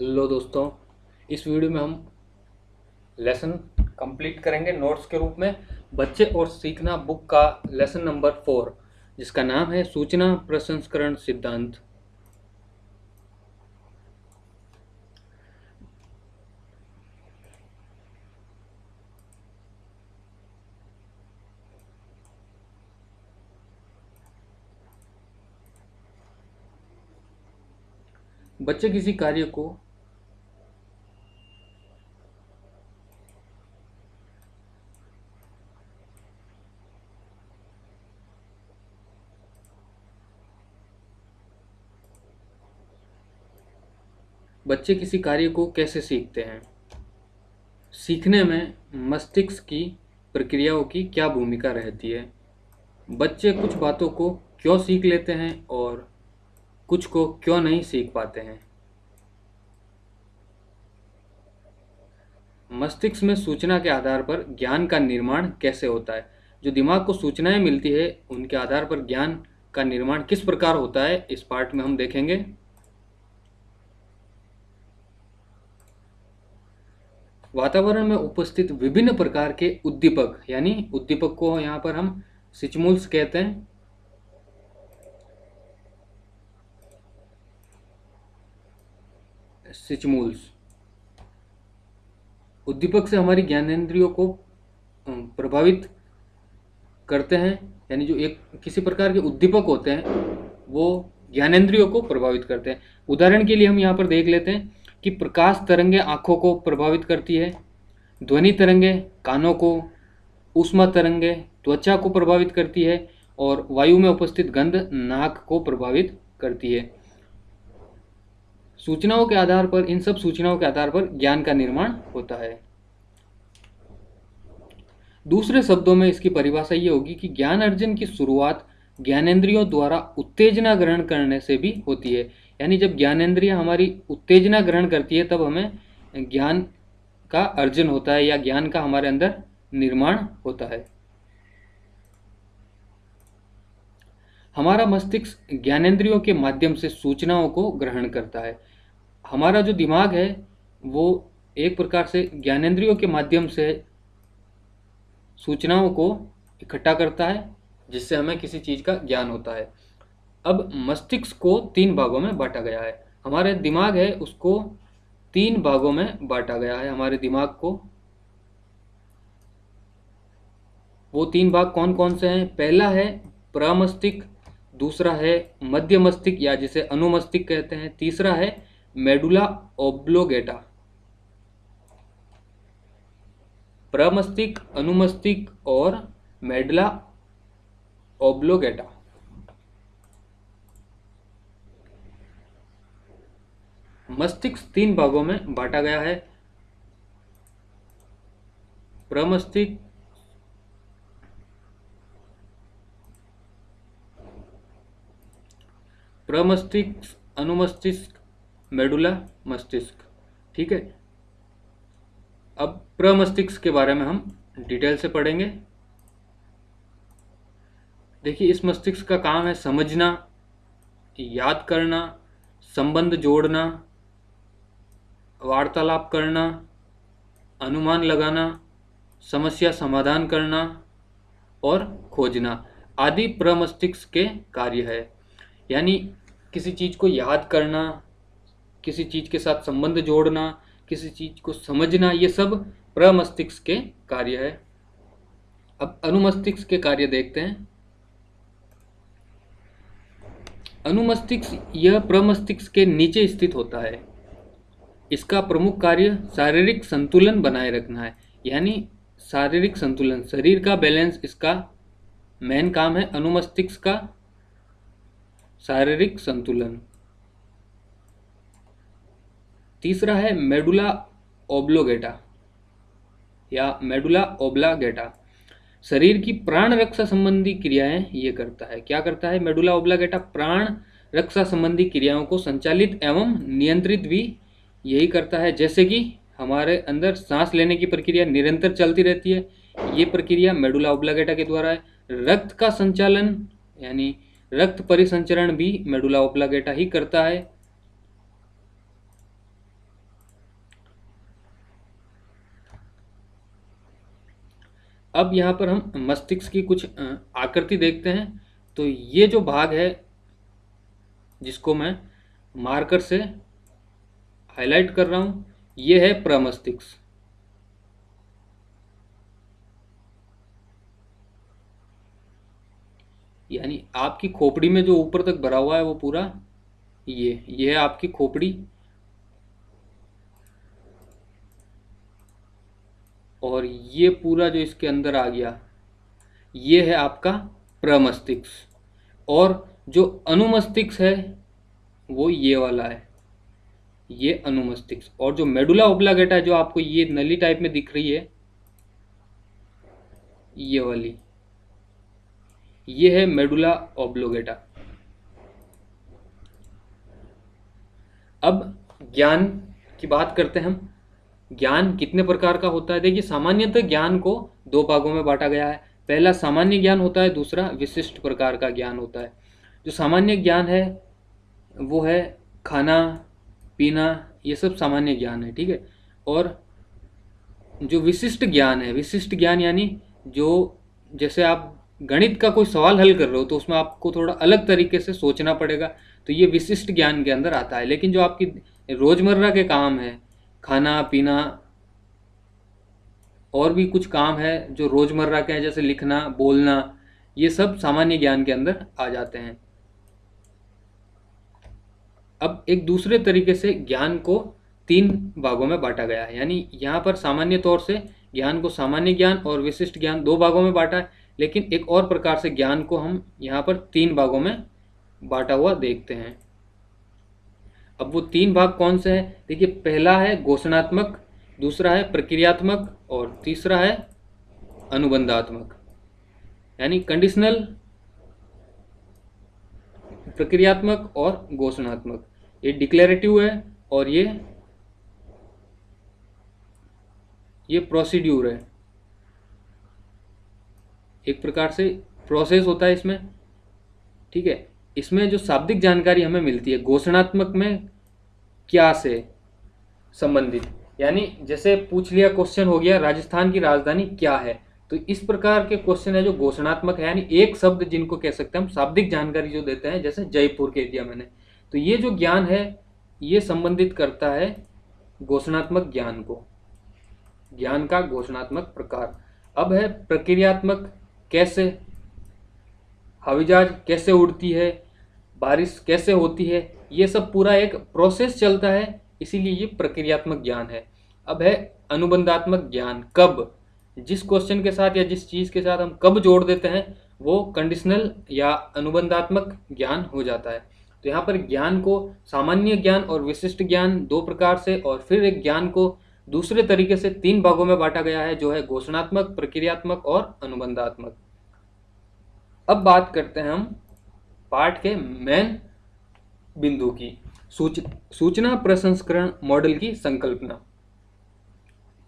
Hello दोस्तों, इस video में हम लेसन कंप्लीट करेंगे नोट्स के रूप में। बच्चे और सीखना बुक का लेसन नंबर फोर, जिसका नाम है सूचना, प्रसंस्करण, सिद्धांत। बच्चे किसी कार्य को बच्चे किसी कार्य को कैसे सीखते हैं? सीखने में मस्तिष्क की प्रक्रियाओं की क्या भूमिका रहती है? बच्चे कुछ बातों को क्यों सीख लेते हैं और कुछ को क्यों नहीं सीख पाते हैं? मस्तिष्क में सूचना के आधार पर ज्ञान का निर्माण कैसे होता है? जो दिमाग को सूचनाएँ मिलती है, उनके आधार पर ज्ञान का निर्माण किस प्रकार होता है, इस पार्ट में हम देखेंगे। वातावरण में उपस्थित विभिन्न प्रकार के उद्दीपक, यानी उद्दीपक को यहाँ पर हम सिचमूल्स कहते हैं। सिचमूल्स। उद्दीपक से हमारी ज्ञानेंद्रियों को प्रभावित करते हैं, यानी जो एक, किसी प्रकार के उद्दीपक होते हैं, वो ज्ञानेंद्रियों को प्रभावित करते हैं। उदाहरण के लिए हम यहाँ पर देख लेते हैं कि प्रकाश तरंगे आँखों को प्रभावित करती है, ध्वनि तरंगे कानों को उष्मा तरंगे त्वचा को प्रभावित करती है और वायु में उपस्थित गंध नाक को प्रभावित करती है। सूचनाओं के आधार पर, इन सब सूचनाओं के आधार पर ज्ञान का निर्माण होता है। दूसरे शब्दों में इसकी परिभाषा ये होगी कि ज्ञान अर्जन की शुरुआत ज्ञानेंद्रियों द्वारा उत्तेजना ग्रहण करने से भी होती है। यानी जब ज्ञानेंद्रिय हमारी उत्तेजना ग्रहण करती है, तब हमें ज्ञान का अर्जन होता है या ज्ञान का हमारे अंदर निर्माण होता है। हमारा मस्तिष्क ज्ञानेन्द्रियों के माध्यम से सूचनाओं को ग्रहण करता है। हमारा जो दिमाग है, वो एक प्रकार से ज्ञानेन्द्रियों के माध्यम से सूचनाओं को इकट्ठा करता है, जिससे हमें किसी चीज़ का ज्ञान होता है। अब मस्तिष्क को तीन भागों में बांटा गया है। हमारे दिमाग है, उसको तीन भागों में बांटा गया है। हमारे दिमाग को वो तीन भाग कौन कौन से हैं? पहला है प्रमस्तिक, दूसरा है मध्य मस्तिष्क या जिसे अनुमस्तिक कहते हैं। तीसरा है मेडुला ओब्लोगेटा। प्रमस्तिक, अनुमस्तिक और मेडुला ओब्लोगेटा। मस्तिष्क तीन भागों में बांटा गया है। प्रमस्तिक प्रमस्तिष्क, अनुमस्तिष्क, मेडुला मस्तिष्क। ठीक है? अब प्रमस्तिष्क के बारे में हम डिटेल से पढ़ेंगे। देखिए, इस मस्तिष्क का काम है समझना, याद करना, संबंध जोड़ना वार्तालाप करना, अनुमान लगाना, समस्या समाधान करना और खोजना आदि प्रमस्तिष्क के कार्य है। यानी किसी चीज़ को याद करना, किसी चीज़ के साथ संबंध जोड़ना, किसी चीज़ को समझना, ये सब प्रमस्तिष्क के कार्य है। अब अनुमस्तिष्क के कार्य देखते हैं। अनुमस्तिष्क यह प्रमस्तिष्क के नीचे स्थित होता है। इसका प्रमुख कार्य शारीरिक संतुलन बनाए रखना है। यानी शारीरिक संतुलन, शरीर का बैलेंस इसका मेन काम है, अनुमस्तिष्क का शारीरिक संतुलन। तीसरा है मेडुला ओब्लोगेटा या मेडुला ओब्लागेटा शरीर की प्राण रक्षा संबंधी क्रियाएँ ये करता है। क्या करता है? मेडुला ओब्लागेटा प्राण रक्षा संबंधी क्रियाओं को संचालित एवं नियंत्रित भी यही करता है, जैसे कि हमारे अंदर सांस लेने की प्रक्रिया निरंतर चलती रहती है। ये प्रक्रिया मेडुला ओब्लागेटा के द्वारा है। रक्त का संचालन, यानी रक्त परिसंचरण भी मेडुला ओब्लागेटा ही करता है। अब यहाँ पर हम मस्तिष्क की कुछ आकृति देखते हैं। तो ये जो भाग है, जिसको मैं मार्कर से हाईलाइट कर रहा हूँ, ये है प्रमस्तिष्क यानी आपकी खोपड़ी में जो ऊपर तक भरा हुआ है वो पूरा, ये ये है आपकी खोपड़ी। और ये पूरा जो इसके अंदर आ गया, ये है आपका प्रमस्तिष्क और जो अनुमस्तिष्क है, वो ये वाला है। ये अनुमस्तिष्क और जो मेडुला ओब्लागेटा जो आपको ये नली टाइप में दिख रही है, ये वाली, ये है मेडुला ओब्लोगेटा अब ज्ञान की बात करते हैं हम। ज्ञान कितने प्रकार का होता है? देखिए, सामान्यतः ज्ञान को दो भागों में बांटा गया है। पहला सामान्य ज्ञान होता है, दूसरा विशिष्ट प्रकार का ज्ञान होता है। जो सामान्य ज्ञान है, वो है खाना पीना, ये सब सामान्य ज्ञान है, ठीक है? और जो विशिष्ट ज्ञान है, विशिष्ट ज्ञान यानी जो जैसे आप गणित का कोई सवाल हल कर रहे हो तो उसमें आपको थोड़ा अलग तरीके से सोचना पड़ेगा तो ये विशिष्ट ज्ञान के अंदर आता है। लेकिन जो आपकी रोज़मर्रा के काम है, खाना, पीना, और भी कुछ काम है जो रोज़मर्रा के हैं, जैसे लिखना, बोलना, ये सब सामान्य ज्ञान के अंदर आ जाते हैं। अब एक दूसरे तरीके से ज्ञान को तीन भागों में बांटा गया है। यानी यहाँ पर सामान्य तौर से ज्ञान को सामान्य ज्ञान और विशिष्ट ज्ञान दो भागों में बांटा है, लेकिन एक और प्रकार से ज्ञान को हम यहाँ पर तीन भागों में बांटा हुआ देखते हैं। अब वो तीन भाग कौन से हैं? देखिए, पहला है घोषणात्मक, दूसरा है प्रक्रियात्मक और तीसरा है अनुबंधात्मक। यानी कंडीशनल प्रक्रियात्मक और घोषणात्मक। ये डिक्लेरेटिव है और ये ये प्रोसीड्यूर है। एक प्रकार से प्रोसेस होता है इसमें, ठीक है? इसमें जो शाब्दिक जानकारी हमें मिलती है, घोषणात्मक में क्या से संबंधित? यानी जैसे पूछ लिया क्वेश्चन हो गया, राजस्थान की राजधानी क्या है? तो इस प्रकार के क्वेश्चन है जो घोषणात्मक है, यानी एक शब्द जिनको कह सकते हैं हम, शाब्दिक जानकारी जो देते हैं, जैसे जयपुर कह दिया मैंने। तो ये जो ज्ञान है, ये संबंधित करता है घोषणात्मक ज्ञान को। ज्ञान का घोषणात्मक प्रकार। अब है प्रक्रियात्मक कैसे हवाई जहाज़ कैसे उड़ती है, बारिश कैसे होती है, ये सब पूरा एक प्रोसेस चलता है, इसीलिए ये प्रक्रियात्मक ज्ञान है। अब है अनुबंधात्मक ज्ञान, कब? जिस क्वेश्चन के साथ या जिस चीज़ के साथ हम कब जोड़ देते हैं, वो कंडीशनल या अनुबंधात्मक ज्ञान हो जाता है। तो यहाँ पर ज्ञान को सामान्य ज्ञान और विशिष्ट ज्ञान दो प्रकार से और फिर एक ज्ञान को दूसरे तरीके से तीन भागों में बांटा गया है, जो है घोषणात्मक, प्रक्रियात्मक और अनुबंधात्मक। अब बात करते हैं हम पाठ के मेन बिंदु की, सूच, सूचना प्रसंस्करण मॉडल की संकल्पना।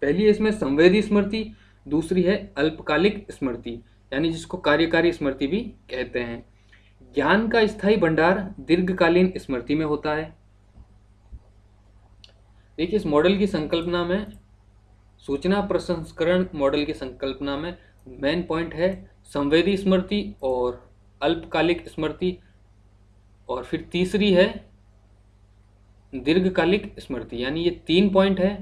पहली है इसमें संवेदी स्मृति, दूसरी है अल्पकालिक स्मृति, यानी जिसको कार्यकारी स्मृति भी कहते हैं। ज्ञान का स्थायी भंडार दीर्घकालीन स्मृति में होता है। देखिए, इस मॉडल की संकल्पना में, सूचना प्रसंस्करण मॉडल की संकल्पना में मेन पॉइंट है संवेदी स्मृति और अल्पकालिक स्मृति। और फिर तीसरी है दीर्घकालिक स्मृति, यानी ये तीन पॉइंट है।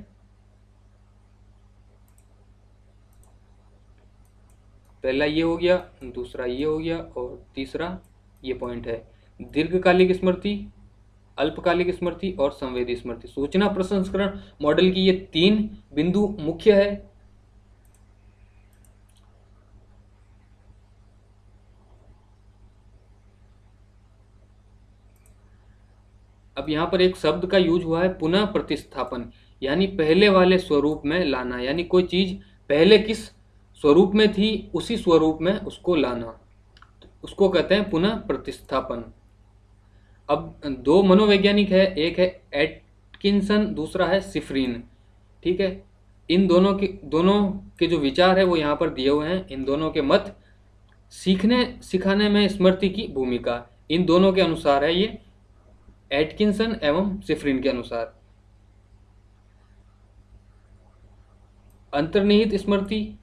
पहला ये हो गया, दूसरा ये हो गया और तीसरा ये पॉइंट है। दीर्घकालिक स्मृति, अल्पकालिक स्मृति और संवेदी स्मृति। सूचना प्रसंस्करण मॉडल की ये तीन बिंदु मुख्य है। अब यहाँ पर एक शब्द का यूज़ हुआ है पुनः प्रतिस्थापन, यानी पहले वाले स्वरूप में लाना, यानी कोई चीज़ पहले किस स्वरूप में थी, उसी स्वरूप में उसको लाना। उसको कहते हैं पुनः प्रतिस्थापन। अब दो मनोवैज्ञानिक है, एक है एटकिंसन, दूसरा है सिफरीन। ठीक है? इन दोनों के दोनों के जो विचार है, वो यहाँ पर दिए हुए हैं। इन दोनों के मत सीखने, सिखाने में स्मृति की भूमिका। इन दोनों के अनुसार है ये एटकिंसन एवं सिफरीन के अनुसार। अंतर्निहित स्मृति,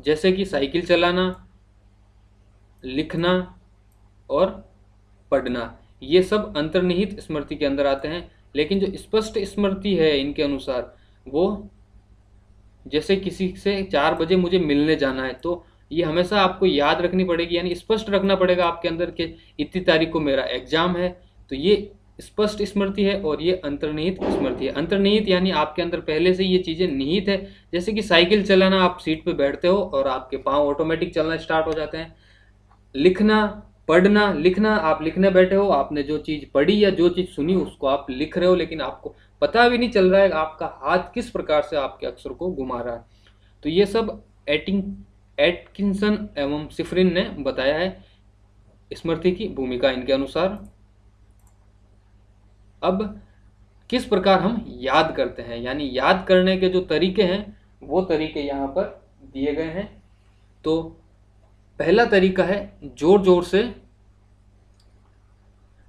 जैसे कि साइकिल चलाना लिखना और पढ़ना, ये सब अंतर्निहित स्मृति के अंदर आते हैं। लेकिन जो स्पष्ट स्मृति है इनके अनुसार, वो जैसे किसी से चार बजे मुझे मिलने जाना है तो ये हमेशा आपको याद रखनी पड़ेगी, यानी स्पष्ट रखना पड़ेगा आपके अंदर के इतनी तारीख को मेरा एग्ज़ाम है। तो ये स्पष्ट स्मृति है और ये अंतर्निहित स्मृति है। अंतर्निहित यानी आपके अंदर पहले से ये चीज़ें निहित है, जैसे कि साइकिल चलाना, आप सीट पे बैठते हो और आपके पाँव ऑटोमेटिक चलना स्टार्ट हो जाते हैं। लिखना, पढ़ना, लिखना, आप लिखने बैठे हो, आपने जो चीज़ पढ़ी या जो चीज़ सुनी, उसको आप लिख रहे हो, लेकिन आपको पता भी नहीं चल रहा है आपका हाथ किस प्रकार से आपके अक्षर को घुमा रहा है। तो ये सब एटिंग, एटकिंसन एवं सिफरिन ने बताया है स्मृति की भूमिका इनके अनुसार। अब किस प्रकार हम याद करते हैं? यानी याद करने के जो तरीके हैं, वो तरीके यहाँ पर दिए गए हैं। तो पहला तरीका है ज़ोर ज़ोर से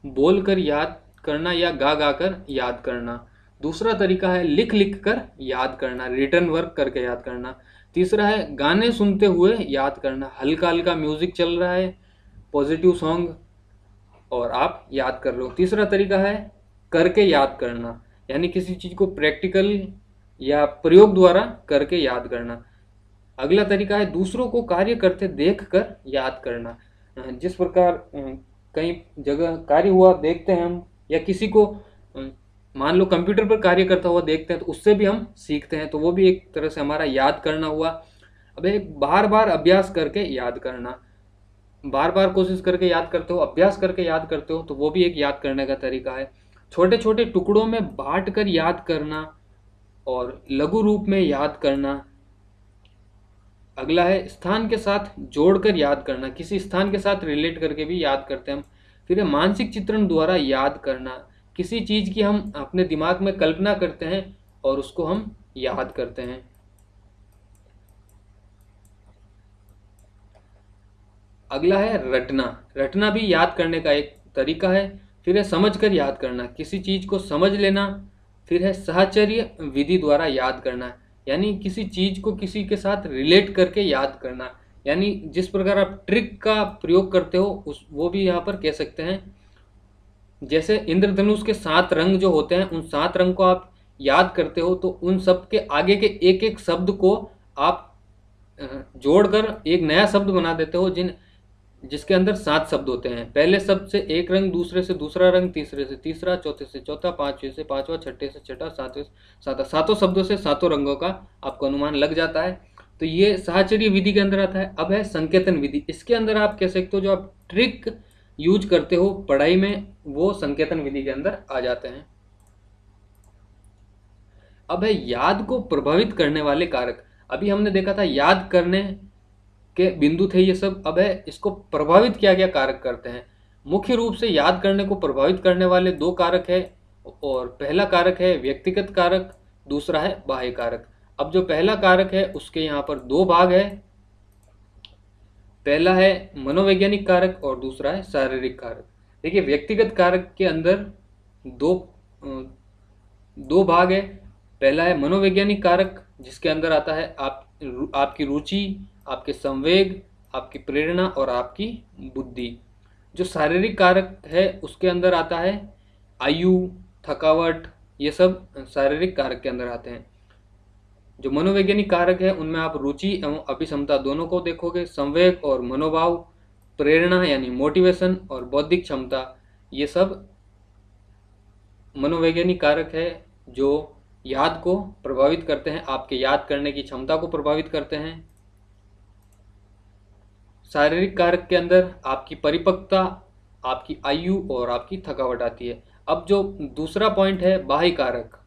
बोलकर याद करना या गा गा कर याद करना। दूसरा तरीका है लिख लिख कर याद करना, रिटर्न वर्क करके याद करना। तीसरा है गाने सुनते हुए याद करना, हल्का हल्का म्यूज़िक चल रहा है, पॉजिटिव सॉन्ग और आप याद कर रहे हो। तीसरा तरीका है करके याद करना, यानी किसी चीज़ को प्रैक्टिकल या प्रयोग द्वारा करके याद करना। अगला तरीका है दूसरों को कार्य करते देख कर याद करना। जिस प्रकार कई जगह कार्य हुआ देखते हैं हम, या किसी को मान लो कंप्यूटर पर कार्य करता हुआ देखते हैं तो उससे भी हम सीखते हैं तो वो भी एक तरह से हमारा याद करना हुआ। अब एक बार बार अभ्यास करके याद करना। बार बार कोशिश करके याद करते हो, अभ्यास करके याद करते हो तो वो भी एक याद करने का तरीका है। छोटे छोटे टुकड़ों में बांट कर याद करना और लघु रूप में याद करना अगला है, स्थान के साथ जोड़कर याद करना। किसी स्थान के साथ रिलेट करके भी याद करते हैं हम। फिर है, मानसिक चित्रण द्वारा याद करना। किसी चीज़ की हम अपने दिमाग में कल्पना करते हैं और उसको हम याद करते हैं। अगला है, रटना। रटना भी याद करने का एक तरीका है। फिर है समझ कर याद करना। किसी चीज़ को समझ लेना। फिर है, साहचर्य विधि द्वारा याद करना। यानी किसी चीज़ को किसी के साथ रिलेट करके याद करना। यानी जिस प्रकार आप ट्रिक का प्रयोग करते हो, उस, वो भी यहाँ पर कह सकते हैं। जैसे इंद्रधनुष के सात रंग जो होते हैं, उन सात रंग को आप याद करते हो तो उन सब के आगे के एक एक शब्द को आप जोड़कर एक नया शब्द बना देते हो, जिन जिसके अंदर सात शब्द होते हैं। पहले शब्द से एक रंग, दूसरे से दूसरा रंग, तीसरे से तीसरा, चौथे से चौथा, पांचवे से पांचवा, छठे से छठा, सातवें सातवा। सातों शब्दों से सातों रंगों का आपको अनुमान लग जाता है। तो ये साहचर्य विधि के अंदर आता है। अब है संकेतन विधि। इसके अंदर आप कह सकते हो, जो आप ट्रिक यूज़ करते हो पढ़ाई में, वो संकेतन विधि के अंदर आ जाते हैं। अब है याद को प्रभावित करने वाले कारक। अभी हमने देखा था, याद करने के बिंदु थे ये सब, अब है, इसको प्रभावित किया गया कारक करते हैं। मुख्य रूप से याद करने को प्रभावित करने वाले दो कारक है, और पहला कारक है व्यक्तिगत कारक, दूसरा है बाह्य कारक। अब जो पहला कारक है, उसके यहाँ पर दो भाग है। पहला है मनोवैज्ञानिक कारक और दूसरा है शारीरिक कारक। देखिए, व्यक्तिगत कारक के अंदर दो दो भाग है। पहला है मनोवैज्ञानिक कारक, जिसके अंदर आता है आप आपकी रुचि आपके संवेग, आपकी प्रेरणा और आपकी बुद्धि। जो शारीरिक कारक है, उसके अंदर आता है आयु, थकावट, ये सब शारीरिक कारक के अंदर आते हैं। जो मनोवैज्ञानिक कारक है, उनमें आप रुचि एवं अभिक्षमता दोनों को देखोगे। संवेग और मनोभाव, प्रेरणा यानी मोटिवेशन और बौद्धिक क्षमता, ये सब मनोवैज्ञानिक कारक है, जो याद को प्रभावित करते हैं, आपके याद करने की क्षमता को प्रभावित करते हैं। शारीरिक कारक के अंदर आपकी परिपक्वता, आपकी आयु और आपकी थकावट आती है। अब जो दूसरा पॉइंट है, बाह्य कारक।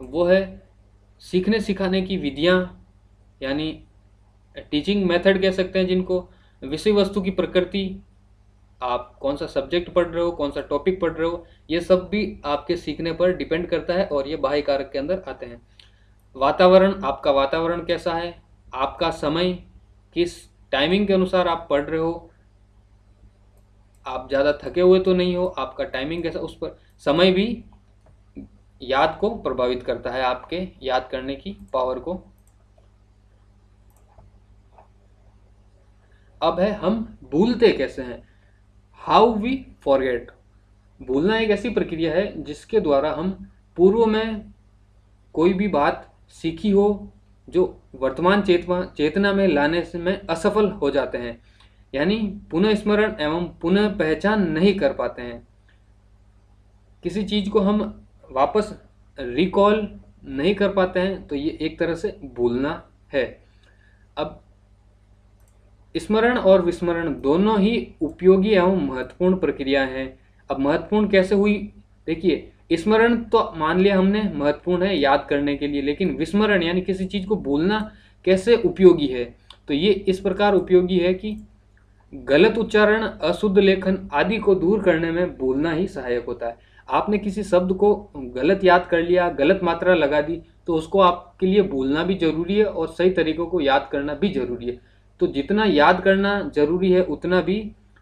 वो है सीखने सिखाने की विधियाँ, यानी टीचिंग मेथड कह सकते हैं जिनको। विषय वस्तु की प्रकृति, आप कौन सा सब्जेक्ट पढ़ रहे हो, कौन सा टॉपिक पढ़ रहे हो, ये सब भी आपके सीखने पर डिपेंड करता है और ये बाह्य कारक के अंदर आते हैं। वातावरण, आपका वातावरण कैसा है? आपका समय किस टाइमिंग के अनुसार आप पढ़ रहे हो, आप ज़्यादा थके हुए तो नहीं हो, आपका टाइमिंग कैसा, उस पर समय भी याद को प्रभावित करता है, आपके याद करने की पावर को। अब है हम भूलते कैसे हैं हाउ वी फॉरगेट भूलना एक ऐसी प्रक्रिया है जिसके द्वारा हम पूर्व में कोई भी बात सीखी हो जो वर्तमान चेतना चेतना में लाने में असफल हो जाते हैं। यानी पुनः स्मरण एवं पुनः पहचान नहीं कर पाते हैं। किसी चीज़ को हम वापस रिकॉल नहीं कर पाते हैं तो ये एक तरह से भूलना है। अब, स्मरण और विस्मरण दोनों ही उपयोगी एवं महत्वपूर्ण प्रक्रिया हैं। अब महत्वपूर्ण कैसे हुई? देखिए स्मरण तो मान लिया हमने, महत्वपूर्ण है याद करने के लिए, लेकिन विस्मरण यानी किसी चीज़ को भूलना कैसे उपयोगी है? तो ये इस प्रकार उपयोगी है कि गलत उच्चारण, अशुद्ध लेखन आदि को दूर करने में भूलना ही सहायक होता है। आपने किसी शब्द को गलत याद कर लिया, गलत मात्रा लगा दी तो उसको आपके लिए भूलना भी ज़रूरी है और सही तरीकों को याद करना भी ज़रूरी है। तो जितना याद करना ज़रूरी है, उतना भी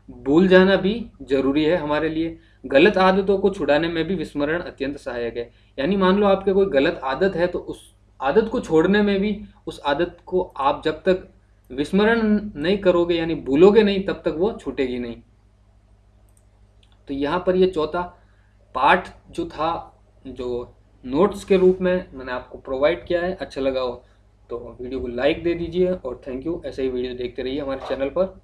भूल जाना भी ज़रूरी है हमारे लिए। गलत आदतों को छुड़ाने में भी विस्मरण अत्यंत सहायक है। यानी मान लो आपके कोई गलत आदत है तो उस आदत को छोड़ने में भी, उस आदत को आप जब तक विस्मरण नहीं करोगे, यानी भूलोगे नहीं, तब तक वो छूटेगी नहीं। तो यहाँ पर ये चौथा पार्ट जो था, जो नोट्स के रूप में मैंने आपको प्रोवाइड किया है अच्छा लगा हो तो वीडियो को लाइक दे दीजिए और थैंक यू ऐसे ही वीडियो देखते रहिए हमारे चैनल पर।